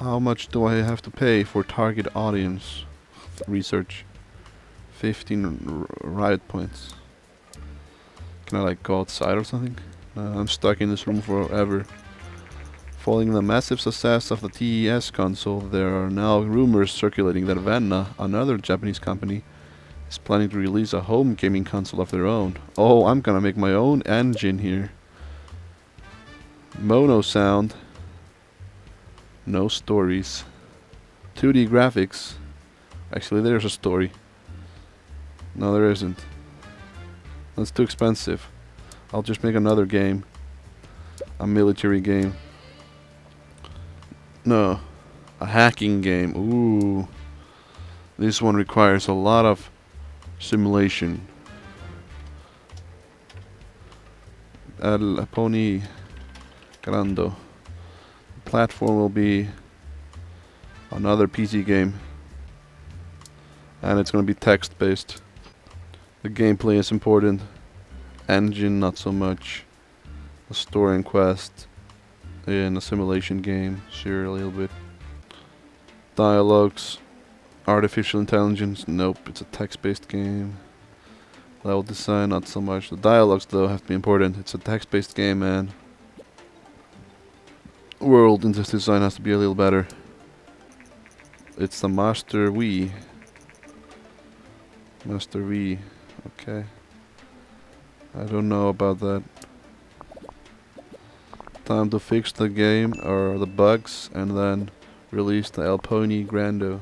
How much do I have to pay for target audience research? 15 r- riot points. Can I like go outside or something? Uh, I'm stuck in this room forever. Following the massive success of the TES console, there are now rumors circulating that Vena, another Japanese company, is planning to release a home gaming console of their own. Oh, I'm gonna make my own engine here. Mono sound. No stories. 2D graphics. Actually, there's a story. No, there isn't. That's too expensive. I'll just make another game. A military game. No. A hacking game. Ooh. This one requires a lot of simulation. El Pony Grando. The platform will be another PC game. And it's going to be text based. The gameplay is important. Engine not so much. A story and quest in a simulation game, sure a little bit. Dialogues, artificial intelligence, nope, it's a text-based game. Level design, not so much. The dialogues though have to be important. It's a text-based game, man. World in this design has to be a little better. It's the Master V. Master V, okay. I don't know about that. Time to fix the game or the bugs and then release the El Pony Grando.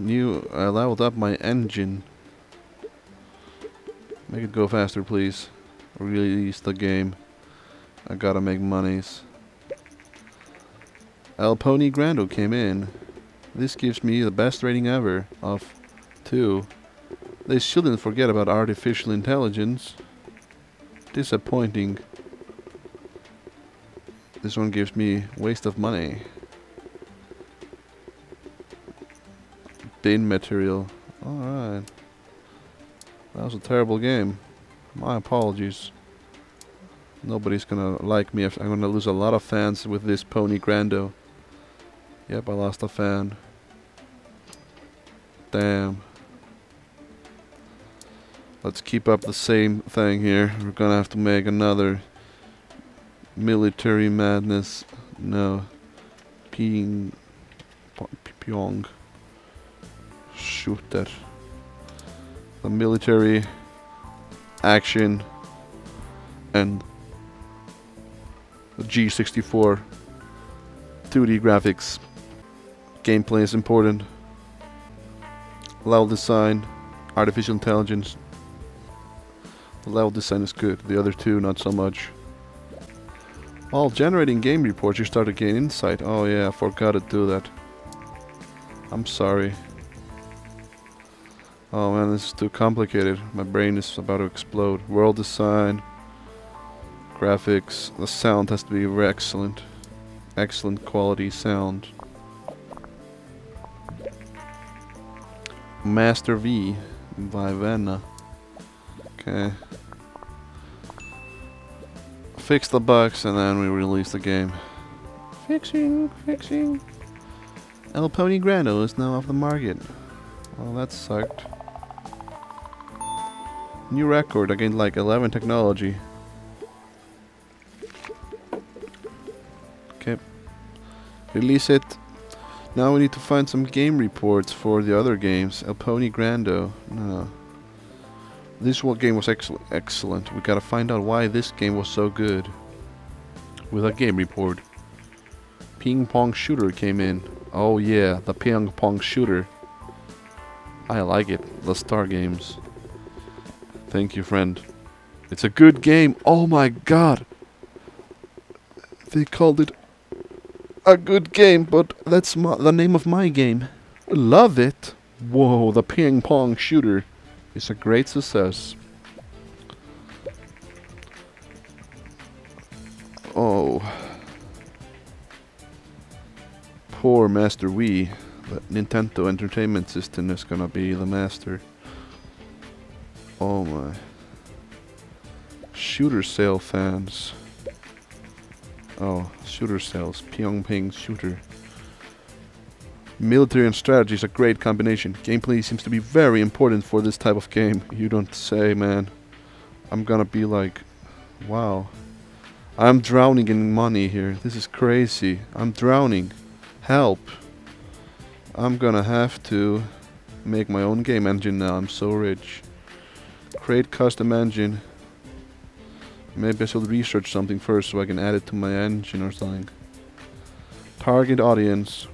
New, I leveled up my engine. Make it go faster, please. Release the game. I gotta make monies. El Pony Grando came in. This gives me the best rating ever of 2. They shouldn't forget about artificial intelligence. Disappointing. This one gives me waste of money. Bin material. Alright. That was a terrible game. My apologies. Nobody's gonna like me. If I'm gonna lose a lot of fans with this Pony Grando. Yep, I lost a fan. Damn. Let's keep up the same thing here. We're gonna have to make another military madness. No. Ping. Pyong. Shooter. The military action and the G64 2D graphics. Gameplay is important. Level design, artificial intelligence. The level design is good. The other two, not so much. While generating game reports, you start to gain insight. Oh yeah, I forgot to do that. I'm sorry. Oh man, this is too complicated. My brain is about to explode. World design, graphics. The sound has to be excellent. Excellent quality sound. Master V by Vena. Okay. Fix the bugs and then we release the game. Fixing, fixing. El Pony Grando is now off the market. Well, that sucked. New record, I gained like 11 technology. Okay. Release it. Now we need to find some game reports for the other games. El Pony Grando. No. This one game was excellent. Excellent. We gotta find out why this game was so good. With a game report. Ping Pong Shooter came in. Oh yeah, the Ping Pong Shooter. I like it. The Star Games. Thank you, friend. It's a good game. Oh my god. They called it a good game, but that's my, the name of my game. Love it. Whoa, the ping pong shooter is a great success. Oh. Poor Master V. The Nintendo Entertainment System is gonna be the master. Oh my. Shooter sale fans. Oh, shooter sales. Pyongping shooter. Military and strategy is a great combination. Gameplay seems to be very important for this type of game. You don't say, man. I'm gonna be like, wow. I'm drowning in money here. This is crazy. I'm drowning. Help. I'm gonna have to make my own game engine now. I'm so rich. Create custom engine. Maybe I should research something first so I can add it to my engine or something. Target audience.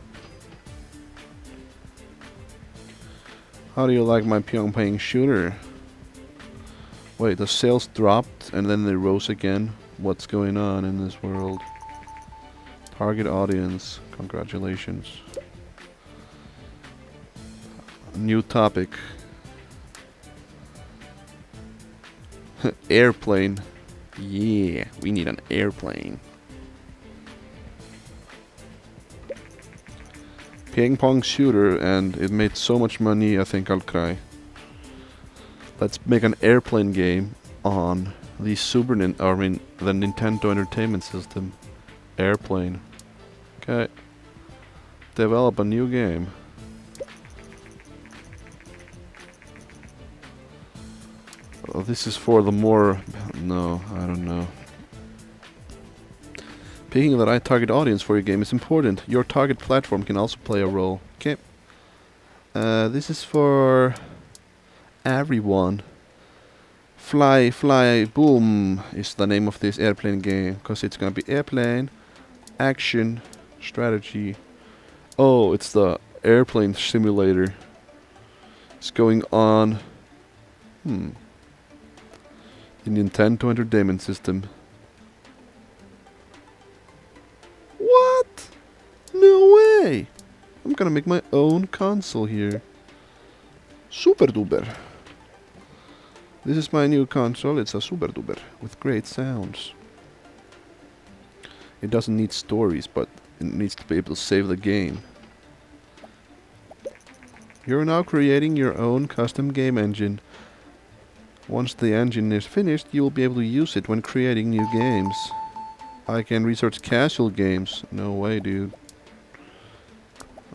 How do you like my Pyongyang shooter? Wait, the sales dropped and then they rose again? What's going on in this world? Target audience. Congratulations. New topic. airplane. Yeah, we need an airplane. Ping pong shooter and it made so much money I think I'll cry. Let's make an airplane game on the Super Nin I mean the Nintendo Entertainment System. Airplane. Okay. Develop a new game. This is for the more... No, I don't know. Picking the right target audience for your game is important. Your target platform can also play a role. Okay. Uh, this is for everyone. Fly, fly, boom is the name of this airplane game. Because it's gonna be airplane, action, strategy. Oh, it's the airplane simulator. It's going on. Hmm the Nintendo Entertainment System. What? No way! I'm gonna make my own console here. Super duper. This is my new console, it's a super duper with great sounds. It doesn't need stories, but it needs to be able to save the game. You're now creating your own custom game engine once the engine is finished, you will be able to use it when creating new games. I can research casual games. No way, dude.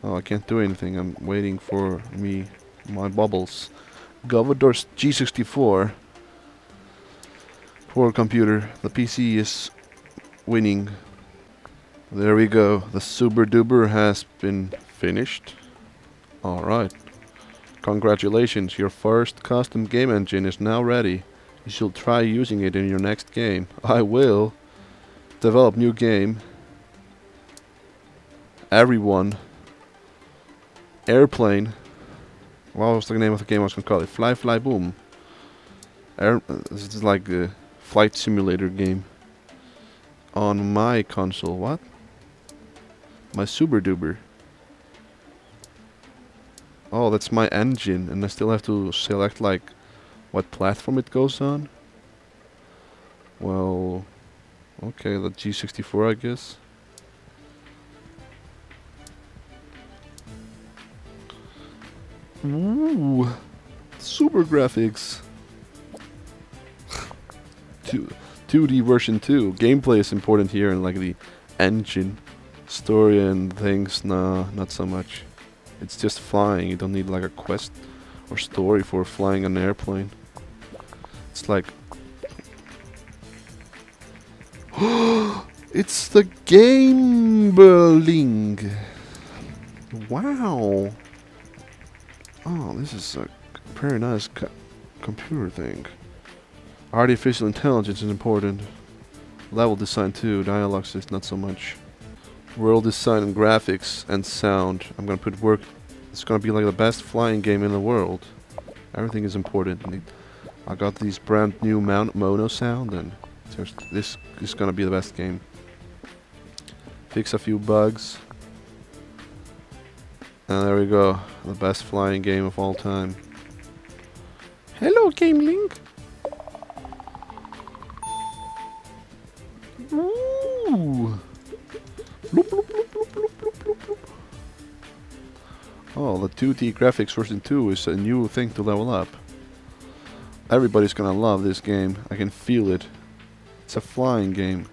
Oh, I can't do anything. I'm waiting for me, my bubbles. Govodore's G64. Poor computer. The PC is winning. There we go. The Super Duper has been finished. Alright. Congratulations, your first custom game engine is now ready. You should try using it in your next game. I will. Develop new game. Everyone. Airplane. What was the name of the game I was going to call it? Fly Fly Boom. Air, this is like a flight simulator game. On my console. What? My Super Duper. Oh, that's my engine, and I still have to select like what platform it goes on. Well, okay, the G64, I guess. Ooh, super graphics. 2 2D version 2. Gameplay is important here, and like the engine, story and things, nah, not so much. It's just flying. You don't need like a quest or story for flying an airplane. It's like... it's the Gameling! Wow! Oh, this is a very nice co computer thing. Artificial intelligence is important. Level design too, dialogues is not so much world design and graphics and sound. I'm gonna put work. It's gonna be like the best flying game in the world. Everything is important. I got these brand new Mount Mono sound, and this is gonna be the best game. Fix a few bugs. And there we go. The best flying game of all time. Hello, Gameling. 2D graphics version 2 is a new thing to level up. Everybody's gonna love this game. I can feel it. It's a flying game.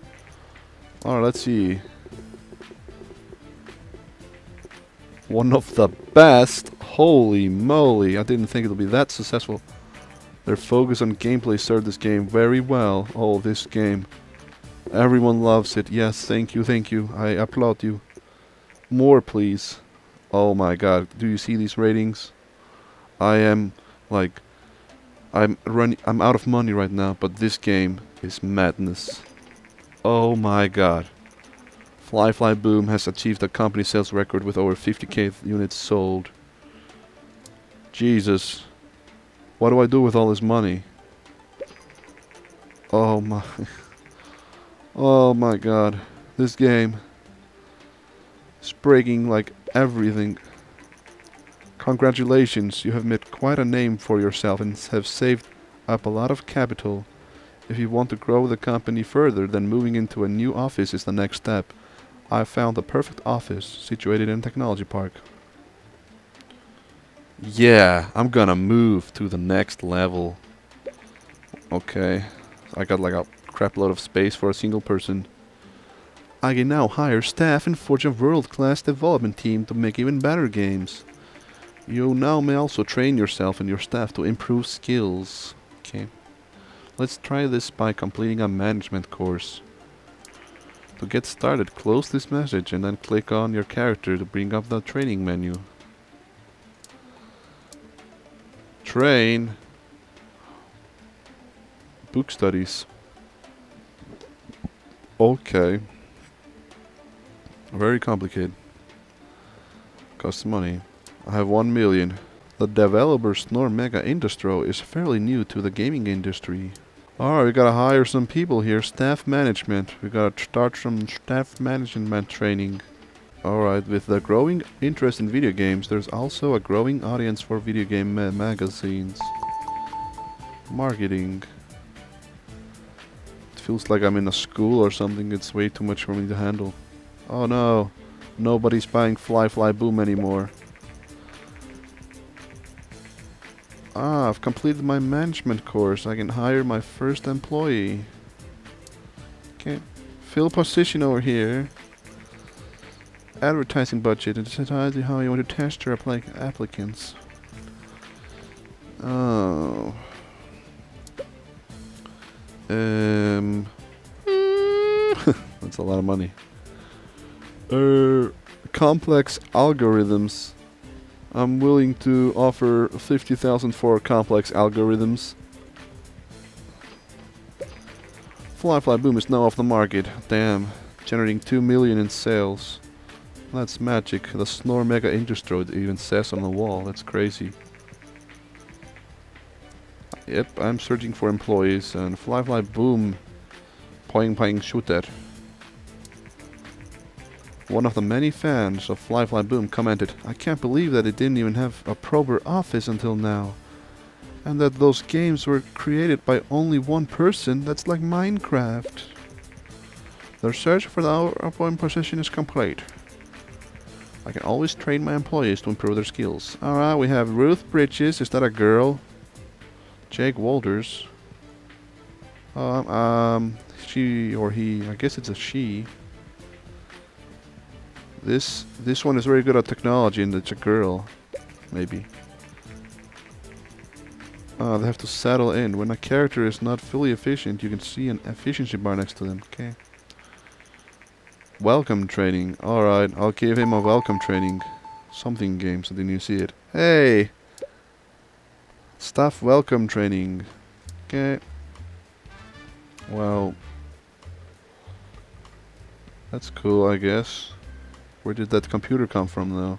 Alright, let's see. One of the best. Holy moly. I didn't think it would be that successful. Their focus on gameplay served this game very well. Oh, this game. Everyone loves it. Yes, thank you, thank you. I applaud you. More, please. Oh my god. Do you see these ratings? I am, like... I'm running. I'm out of money right now, but this game is madness. Oh my god. Fly Fly Boom has achieved a company sales record with over 50k units sold. Jesus. What do I do with all this money? Oh my... Oh my god. This game is breaking like everything. Congratulations, you have made quite a name for yourself and have saved up a lot of capital. If you want to grow the company further, then moving into a new office is the next step. I found the perfect office situated in Technology Park. Yeah, I'm gonna move to the next level. Okay, I got like a crap load of space for a single person. I can now hire staff and forge a world-class development team to make even better games. You now may also train yourself and your staff to improve skills. Okay. Let's try this by completing a management course. To get started, close this message and then click on your character to bring up the training menu. Train. Book studies. Okay. Very complicated. Costs money. I have 1 million. The developer Snor Mega Industro is fairly new to the gaming industry. Alright, we gotta hire some people here. Staff management. We gotta start some staff management training. Alright, with the growing interest in video games, there's also a growing audience for video game ma magazines. Marketing It feels like I'm in a school or something. It's way too much for me to handle. Oh no. Nobody's buying Fly Fly Boom anymore. Ah, I've completed my management course. I can hire my first employee. Okay. Fill position over here. Advertising budget. It decides how you want to test your applicants. Oh. Um, that's a lot of money. Uh, complex algorithms. I'm willing to offer 50,000 for complex algorithms. Fly Fly Boom is now off the market. Damn. Generating 2 million in sales. That's magic. The Snore Mega Industry even says on the wall. That's crazy. Yep, I'm searching for employees and Fly Fly Boom Poing Poing Shooter. One of the many fans of Fly Fly Boom commented, I can't believe that it didn't even have a proper office until now. And that those games were created by only one person, that's like Minecraft. The search for the outgoing position is complete. I can always train my employees to improve their skills. Alright, we have Ruth Bridges, is that a girl? Jake Walters. Um, um, she or he, I guess it's a she. This this one is very good at technology and it's a girl, maybe. Uh, they have to settle in. When a character is not fully efficient, you can see an efficiency bar next to them. Okay. Welcome training. Alright, I'll give him a welcome training. Something game, so then you see it. Hey! Staff welcome training. Okay. Well. That's cool, I guess. Where did that computer come from, though?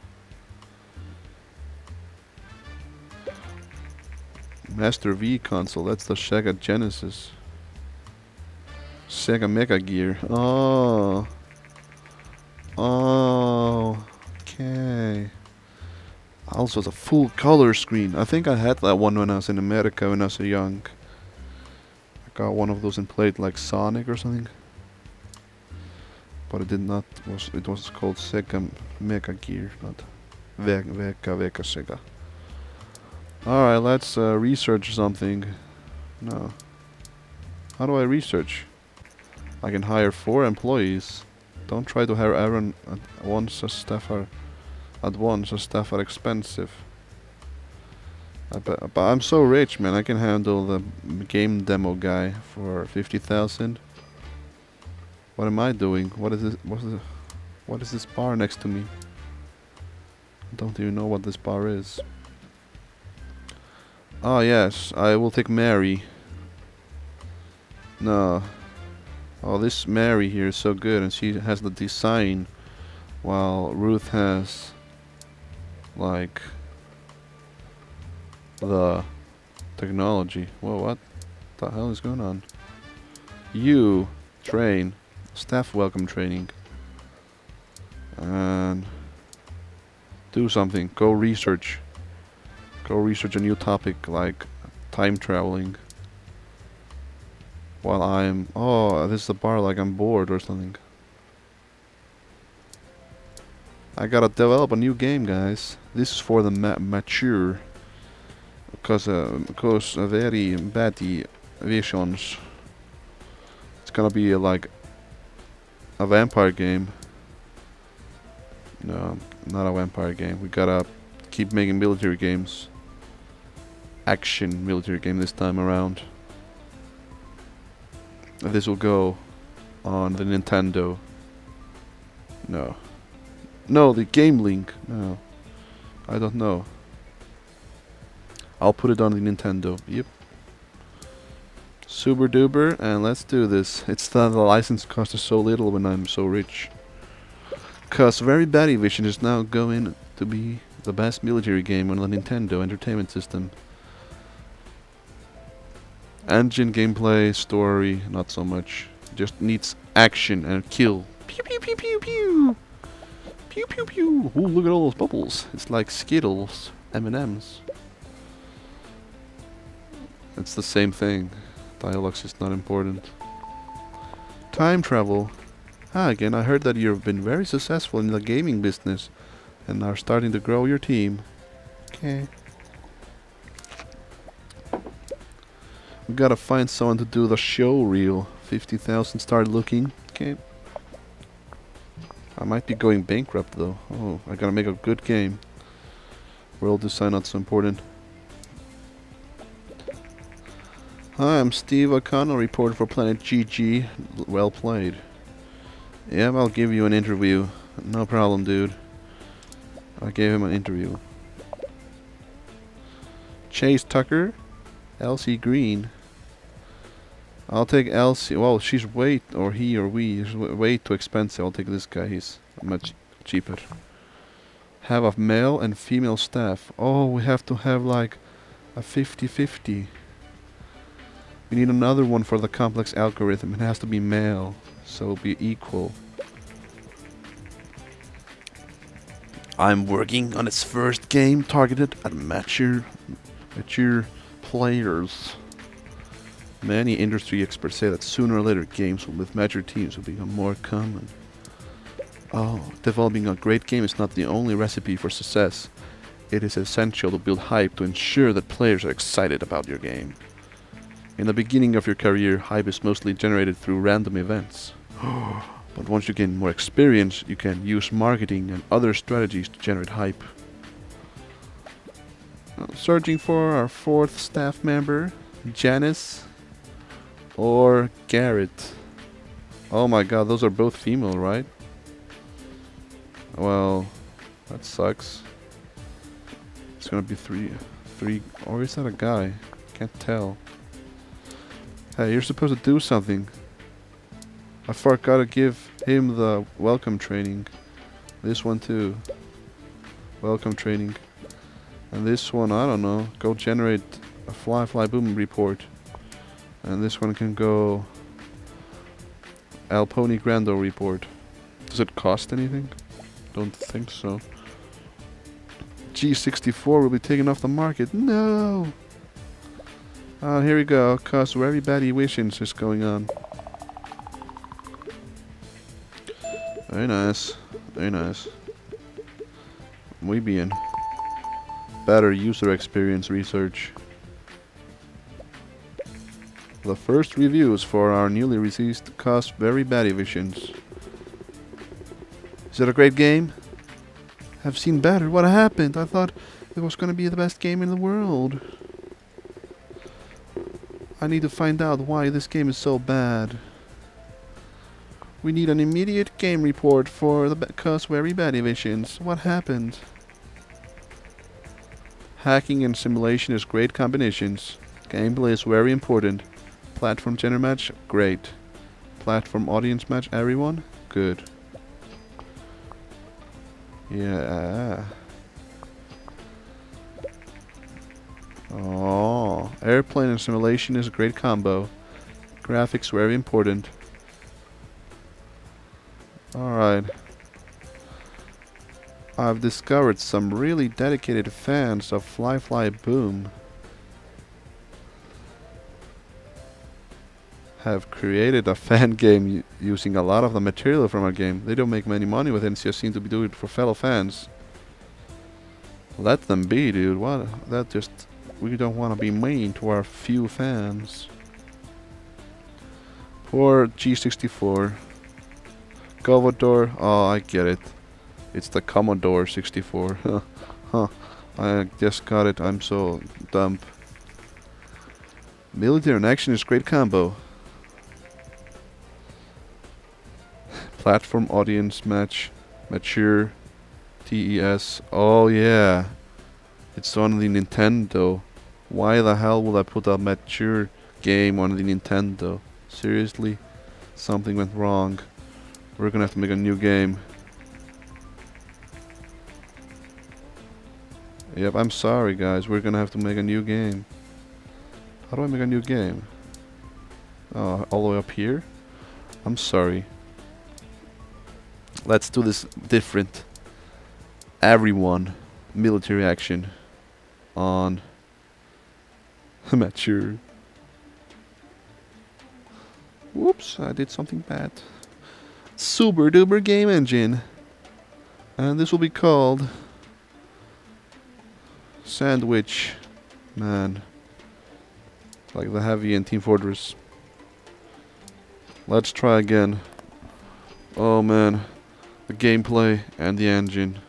Master V console, that's the Sega Genesis. Sega Mega Gear. Oh. Oh. Okay. Also, the full color screen. I think I had that one when I was in America when I was young. I got one of those and played like Sonic or something. But it did not. Was it was called Sega Mega Gear, not Vega Vega Vega Sega. All right, let's uh, research something. No. How do I research? I can hire four employees. Don't try to hire Aaron at once as staff are at once as staff are expensive. but, I'm so rich, man. I can handle the game demo guy for fifty thousand. What am I doing? What is this? What's the? What is this bar next to me? I don't even know what this bar is. Oh yes, I will take Mary. No. Oh, this Mary here is so good, and she has the design, while Ruth has, like, the technology. Whoa, what the hell is going on? You train, staff welcome training, and do something. Go research. Go research a new topic like time traveling. While I'm... Oh, this is a bar like I'm bored or something. I gotta develop a new game, guys. This is for the ma mature. Because, uh, because very bad visions. It's gonna be uh, like a vampire game. No, not a vampire game. We gotta keep making military games action military game this time around. This will go on the Nintendo. No. No, the Gameling. No. I don't know. I'll put it on the Nintendo. Yep. Super duper, and let's do this. It's that the license cost us so little when I'm so rich. Cause Very Bad Vision is now going to be the best military game on the Nintendo Entertainment System. Engine, gameplay, story, not so much. Just needs action and kill. Pew pew pew pew pew. Pew pew pew. Ooh, look at all those bubbles. It's like Skittles, M&Ms. It's the same thing. Dialogue's just not important. Time travel. Ah, again, I heard that you've been very successful in the gaming business and are starting to grow your team. Okay. We gotta find someone to do the show reel. 50,000 start looking. Okay. I might be going bankrupt though. Oh, I gotta make a good game. World design not so important. Hi, I'm Steve O'Connell, reporter for Planet GG. Well played. Yeah, I'll give you an interview. No problem, dude. I gave him an interview. Chase Tucker, Elsie Green. I'll take Elsie. Well, she's way, or he or we, is way too expensive. I'll take this guy. He's much cheaper. Have a male and female staff. Oh, we have to have like a 50-50. We need another one for the complex algorithm. It has to be male, so be equal. I'm working on its first game targeted at mature, mature players. Many industry experts say that sooner or later games with mature teams will become more common. Oh, developing a great game is not the only recipe for success. It is essential to build hype to ensure that players are excited about your game. In the beginning of your career, hype is mostly generated through random events. but once you gain more experience, you can use marketing and other strategies to generate hype. Searching for our fourth staff member, Janice or Garrett. Oh my god, those are both female, right? Well, that sucks. It's gonna be three, three, or is that a guy? Can't tell. Hey, you're supposed to do something. I forgot to give him the welcome training. This one too. Welcome training. And this one, I don't know. Go generate a fly fly boom report. And this one can go El Pony Grando report. Does it cost anything? Don't think so. G64 will be taken off the market. No! Oh, here we go. Cause very bad wishes is going on. Very nice. Very nice. Muy bien. Better user experience research. the first reviews for our newly released Cos Very Bad Editions. Is it a great game? I've seen better. What happened? I thought it was going to be the best game in the world. I need to find out why this game is so bad. We need an immediate game report for the Very Bad Editions. What happened? Hacking and simulation is great combinations. Gameplay is very important. Platform general match, great. Platform audience match, everyone, good. Yeah. Airplane and simulation is a great combo. Graphics very important. Alright. I've discovered some really dedicated fans of Fly Fly Boom. Have created a fan game using a lot of the material from our game. They don't make many money with it, and just seem to be doing it for fellow fans. Let them be, dude. What? That just... We don't want to be mean to our few fans. Poor G64. Commodore. Oh, I get it. It's the Commodore 64. huh. I just got it. I'm so dumb. Military and action is great combo. Platform audience match. Mature. TES. Oh yeah. It's on the Nintendo. Why the hell would I put a mature game on the Nintendo? Seriously? Something went wrong. We're gonna have to make a new game. Yep, I'm sorry guys, we're gonna have to make a new game. How do I make a new game? Oh, all the way up here? I'm sorry. Let's do this different. Everyone, military action on mature. Whoops, I did something bad. Super duper game engine. And this will be called Sandwich Man. Like the heavy in Team Fortress. Let's try again. Oh man. The gameplay and the engine.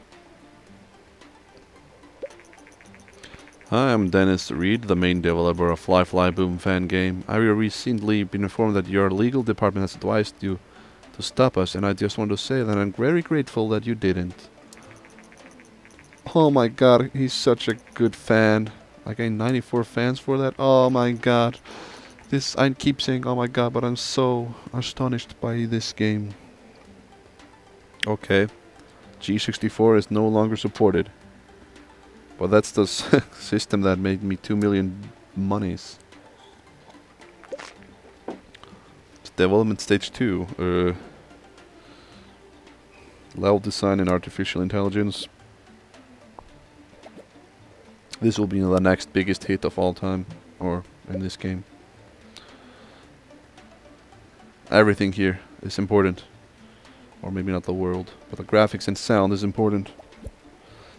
Hi, I'm Dennis Reed, the main developer of Fly Fly Boom fan game. I recently been informed that your legal department has advised you to stop us and I just want to say that I'm very grateful that you didn't. Oh my god, he's such a good fan. I gained 94 fans for that. Oh my god. This, I keep saying oh my god, but I'm so astonished by this game. Okay. G64 is no longer supported. But that's the system that made me 2 million monies. It's development stage 2. Uh, level design and artificial intelligence. This will be the next biggest hit of all time, or in this game. Everything here is important. Or maybe not the world, but the graphics and sound is important.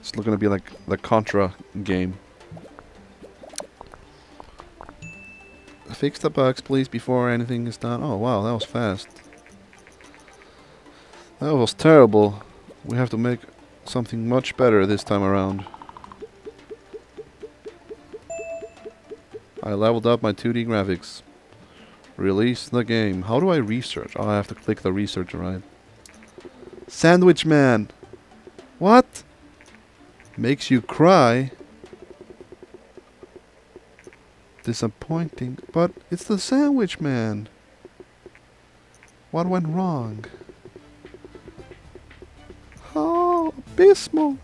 It's looking to be like the Contra game. Fix the bugs, please, before anything is done. Oh, wow, that was fast. That was terrible. We have to make something much better this time around. I leveled up my 2D graphics. Release the game. How do I research? Oh, I have to click the research, right? Sandwich Man! What? Makes you cry? Disappointing. But it's the Sandwich Man! What went wrong? Oh, abysmal!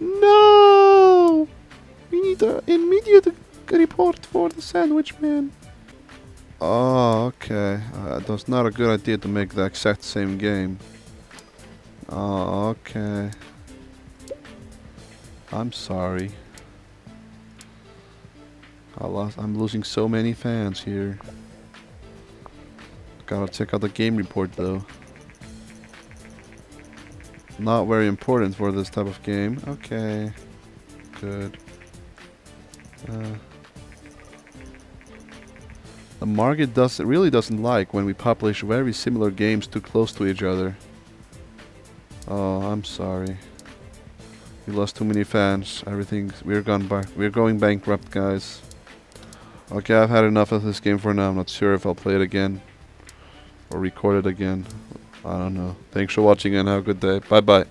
No! We need an immediate report for the sandwich man. Oh, okay. Uh, that's not a good idea to make the exact same game. Oh, okay. I'm sorry. I lost. I'm losing so many fans here. Gotta check out the game report though. Not very important for this type of game. Okay. Good. Uh. The market does really doesn't like when we publish very similar games too close to each other. Oh, I'm sorry. Lost too many fans. Everything we're gone back. We're going bankrupt, guys. Okay, I've had enough of this game for now. I'm not sure if I'll play it again or record it again. I don't know. Thanks for watching and have a good day. Bye bye.